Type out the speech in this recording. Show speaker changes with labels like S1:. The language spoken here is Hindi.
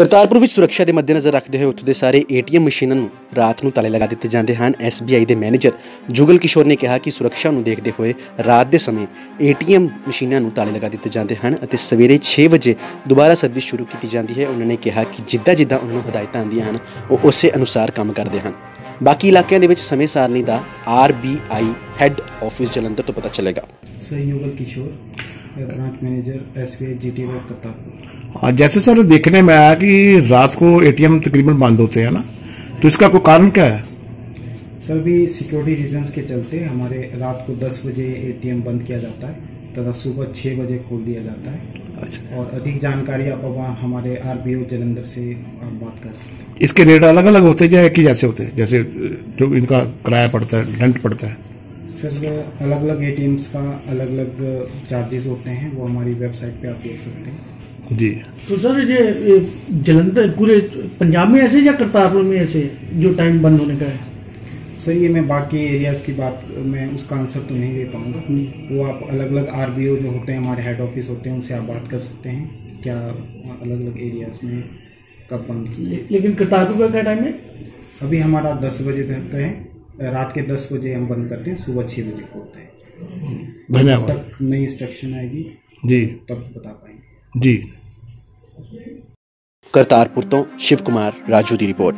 S1: ਕਰਤਾਰਪੁਰ ਵਿੱਚ ਸੁਰੱਖਿਆ ਦੇ ਮੱਦੇਨਜ਼ਰ ਰੱਖਦੇ ਹੋਏ ਉੱਥੇ ਦੇ ਸਾਰੇ ਏਟੀਐਮ ਮਸ਼ੀਨਾਂ ਨੂੰ ਰਾਤ ਨੂੰ ਤਾਲੇ ਲਗਾ ਦਿੱਤੇ ਜਾਂਦੇ ਹਨ। ਐਸਬੀਆਈ ਦੇ ਮੈਨੇਜਰ ਜੁਗਲ ਕਿਸ਼ੋਰ ਨੇ ਕਿਹਾ ਕਿ ਸੁਰੱਖਿਆ ਨੂੰ ਦੇਖਦੇ ਹੋਏ ਰਾਤ ਦੇ ਸਮੇਂ ਏਟੀਐਮ ਮਸ਼ੀਨਾਂ ਨੂੰ ਤਾਲੇ ਲਗਾ ਦਿੱਤੇ ਜਾਂਦੇ ਹਨ ਅਤੇ ਸਵੇਰੇ 6 ਵਜੇ ਦੁਬਾਰਾ ਸਰਵਿਸ ਸ਼ੁਰੂ ਕੀਤੀ ਜਾਂਦੀ ਹੈ। ਉਹਨਾਂ ਨੇ ਕਿਹਾ ਕਿ ਜਿੱਦਾਂ ਜਿੱਦਾਂ ਉਹਨਾਂ ਨੂੰ ਹਦਾਇਤਾਂ ਆਉਂਦੀਆਂ ਹਨ, ਉਹ ਉਸੇ ਅਨੁਸਾਰ ਕੰਮ ਕਰਦੇ ਹਨ। ਬਾਕੀ ਇਲਾਕਿਆਂ ਦੇ ਵਿੱਚ ਸਮੇਂ ਸਾਰਣੀ ਦਾ ਆਰਬੀਆਈ ਹੈੱਡ ਆਫਿਸ ਜਲੰਧਰ ਤੋਂ ਪਤਾ ਚੱਲੇਗਾ।
S2: Sir Jugal Kishore branch manager SBI GT Kartarpur.
S3: हाँ, जैसे सर देखने में आया कि रात को एटीएम तकरीबन बंद होते हैं ना तो इसका कोई कारण क्या है?
S2: सर भी सिक्योरिटी रीजंस के चलते हमारे रात को 10 बजे एटीएम बंद किया जाता है तथा सुबह 6 बजे खोल दिया जाता है।
S3: अच्छा।
S2: और अधिक जानकारी आप वहाँ हमारे आर बी ओ जलंधर से आप बात कर सकते हैं।
S3: इसके रेट अलग अलग होते हैं या एक ही जैसे होते हैं? जैसे जो इनका किराया पड़ता है रेंट पड़ता है।
S2: सर अलग अलग ए का अलग अलग चार्जेस होते हैं वो हमारी वेबसाइट पे आप देख सकते हैं।
S3: जी।
S4: तो सर ये जलंधर पूरे पंजाब में ऐसे या करतारपुर में ऐसे जो टाइम बंद होने का है?
S2: सर ये मैं बाकी एरियाज़ की बात मैं उसका आंसर तो नहीं दे पाऊँगा। वो आप अलग अलग आर जो होते हैं हमारे हेड ऑफ़िस होते हैं उनसे आप बात कर सकते हैं क्या अलग अलग एरियाज़ में कब बंद
S4: ले- लेकिन करतारपुर का क्या टाइम है?
S2: अभी हमारा दस बजे तक है। रात के दस बजे हम बंद करते हैं सुबह छः बजे खोलते हैं।
S3: धन्यवाद।
S2: तक नई इंस्ट्रक्शन आएगी
S3: जी।
S2: तब बता पाएँगे।
S3: जी।
S1: करतारपुर तो शिव कुमार राजू की रिपोर्ट।